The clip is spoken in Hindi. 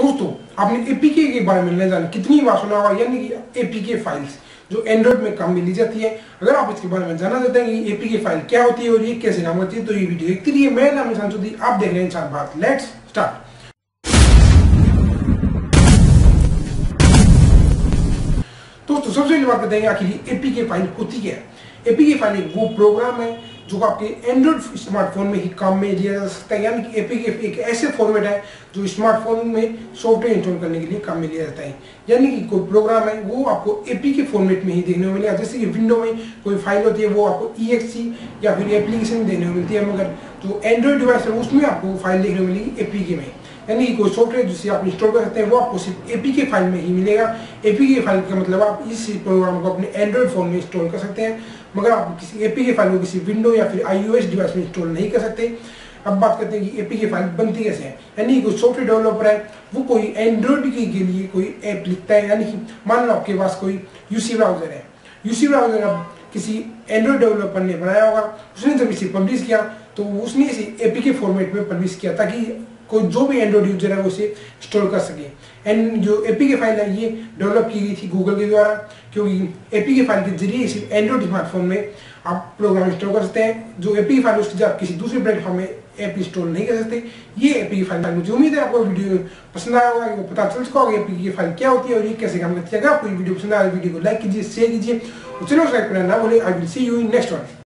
दोस्तों आपने एपीके के बारे में जाना कितनी बार सुना होगा, यानी कि एपीके फाइल्स जो एंड्रॉइड में काम मिली जाती है। अगर आप इसके बारे में जानना चाहते हैं कि एपीके फ़ाइल क्या होती है और ये कैसे काम करती है तो ये वीडियो देखते रहिए। मैं नाम इंसान चौधरी, आप देख रहे हैं इंसान बात। लेट्स स्टार्ट दोस्तों, सबसे पहले बात करते हैं आखिर एपीके फ़ाइल होती क्या है। एपीके फ़ाइल एक वो प्रोग्राम है जो आपके एंड्रॉइड स्मार्टफ़ोन में ही काम में लिया जा सकता है, यानी कि एपीके एक ऐसे फॉर्मेट है जो स्मार्टफ़ोन में सॉफ्टवेयर इंस्टॉल करने के लिए काम में लिया जाता है। यानी कि कोई प्रोग्राम है, वो आपको एपी के फॉर्मेट में ही देखने को मिलेगा। जैसे कि विंडो में कोई फ़ाइल होती है, वो आपको ई या फिर एप्लीकेशन देखने को मिलती है, मगर जो एंड्रॉयड डिवाइस है, उसमें आपको फ़ाइल देखने को मिलेगी एपीके में। यानी कि कोई सॉफ्टवेयर जिसे आप इंस्टॉल कर सकते हैं, वो आपको सिर्फ़ एपीके फ़ाइल में ही मिलेगा। एपीके फ़ाइल का मतलब आप इस प्रोग्राम को अपने एंड्रॉइड फ़ोन में इंस्टॉल कर सकते हैं, मगर आप किसी एपीके फ़ाइल को किसी विंडो या फिर आईओएस डिवाइस में इंस्टॉल नहीं कर सकते। अब बात करते हैं कि एपीके फ़ाइल बनती कैसे है। यानी कोई सॉफ्टवेयर डेवलपर है, वो कोई एंड्रॉइड के के लिए कोई ऐप लिखता है। यानी कि मान लो आपके पास कोई यूसी ब्राउज़र है। यूसी ब्राउज़र अब किसी एंड्रॉइड डेवलपर ने बनाया होगा, उसने जब इसे पब्लिश किया तो उसने इसे एपीके फॉर्मेट में पब्लिश किया, ताकि कोई जो भी एंड्रॉइड यूज़र है, वो इसे कर सके। एंड जो एपी एपीके फ़ाइल है, ये डेवलप की गई थी गूगल के द्वारा, क्योंकि एपी एपीके फ़ाइल के ज़रिए इसे एंड्रॉइड स्मार्टफ़ोन में आप प्रोग्राम इंस्टॉल कर सकते हैं। जो एपीके फ़ाइल उसके आप किसी दूसरे प्लेटफॉर्म में ऐप इंस्टॉल नहीं कर सकते। ये एपीके फ़ाइल मुझे उम्मीद है आपको वीडियो पसंद आया होगा वो पता चल चुका होगा एपीके फ़ाइल क्या होती है और ये कैसे काम करती है। अगर आपको वीडियो पसंद आया वीडियो को लाइक कीजिए शेयर कीजिए, और चलो सब्सक्राइब करना ना बोले I will see you in next one